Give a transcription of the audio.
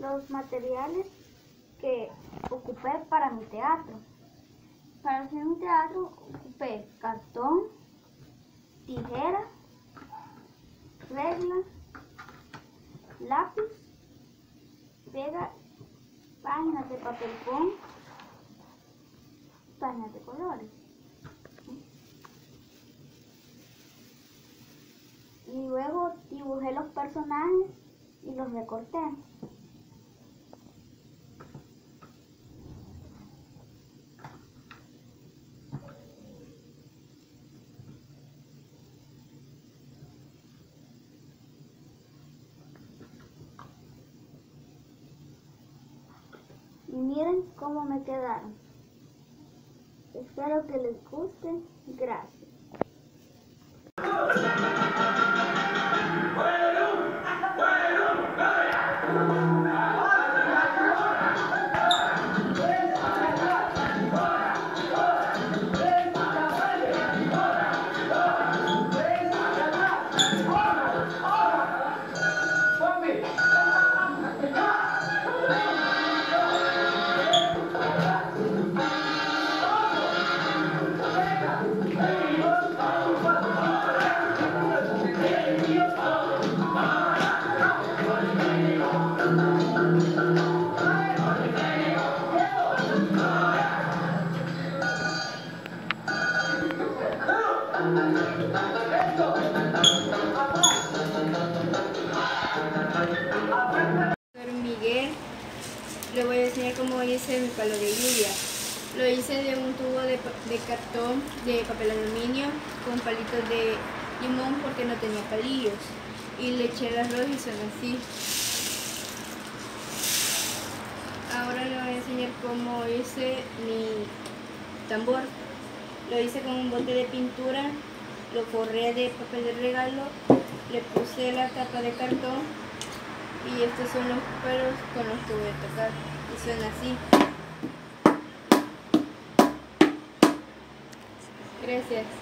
los materiales que ocupé para mi teatro. Para hacer mi teatro ocupé cartón, tijera, regla, lápiz, pega, páginas de papel con, páginas de colores. Y luego dibujé los personajes y los recorté. Y miren cómo me quedaron. Espero que les guste. Gracias. Miguel, le voy a enseñar cómo hice mi palo de lluvia. Lo hice de un tubo de, de cartón, de papel aluminio, con palitos de limón porque no tenía palillos. Y le eché el arroz y son así. Ahora le voy a enseñar cómo hice mi tambor. Lo hice con un bote de pintura, lo forré de papel de regalo, le puse la tapa de cartón y estos son los pelos con los que voy a tocar. Y suena así. Gracias